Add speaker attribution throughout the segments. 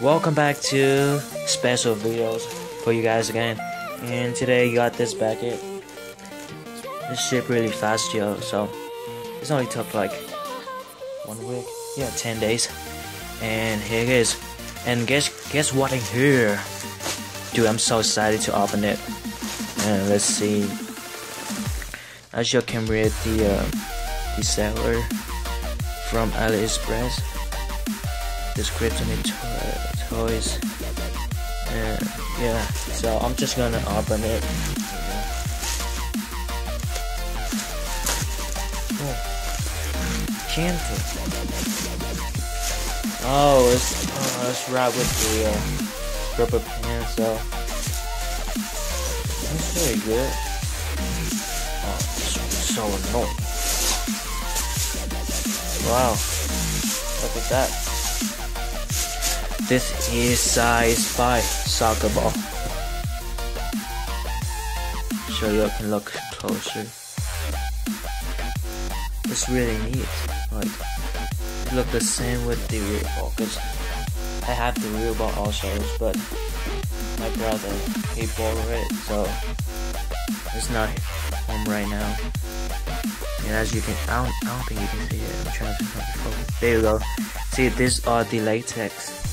Speaker 1: welcome back to special videos for you guys again. And today you got this packet. This ship really fast yo so it's only took like one week? Yeah 10 days. And here it is. And guess guess what in here dude I'm so excited to open it. And let's see. As you can read the uh, the seller from AliExpress description in to toys. And yeah so I'm just gonna open it. Oh. oh it's oh, it's wrapped with the uh, rubber band so. That's very good. Oh so annoying. Wow. Look at that this is size 5 soccer ball. So you can look closer. It's really neat. Like, look the same with the real ball. Cause I have the real ball also, but my brother he borrowed it, so it's not home right now. And as you can, I don't, I don't think you can see it. I'm trying to focus. There you go. See, these are the latex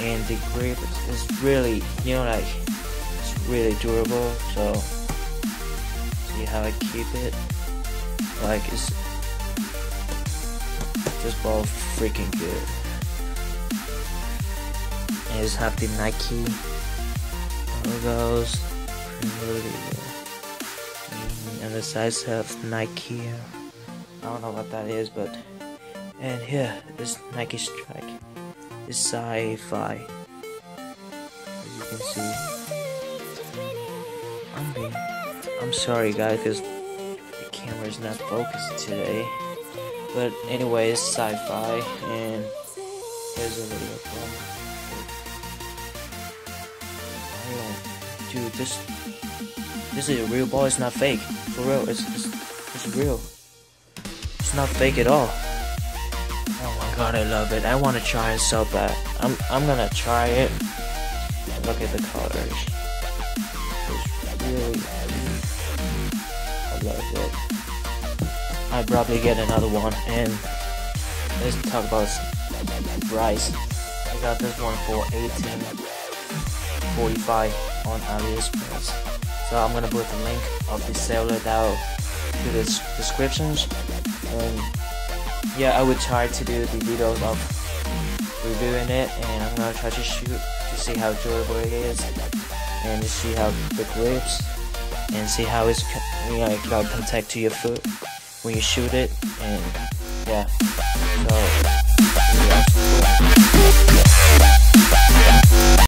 Speaker 1: and the grip is, really you know like it's really durable so see how I keep it? Like it's this ball freaking good. And just have the Nike logos and the size of Nike. I don't know what that is but and here is Nike Strike sci-fi. As you can see. I'm being, I'm sorry guys because the camera is not focused today. But anyway, it's sci-fi and here's a video from Dude, this this is a real ball, it's not fake. For real, it's, it's, it's real. It's not fake at all god, I love it. I want to try it so bad. I'm I'm gonna try it. Look at the colors. It's really, I love it. I probably get another one. And let's talk about price. I got this one for 18.45 on AliExpress. So I'm gonna put the link of the seller down to the descriptions and yeah, I would try to do the videos of reviewing it, and I'm gonna try to shoot to see how durable it is, and to see how the grips, and see how it's you know got contact to your foot when you shoot it, and yeah, so yeah.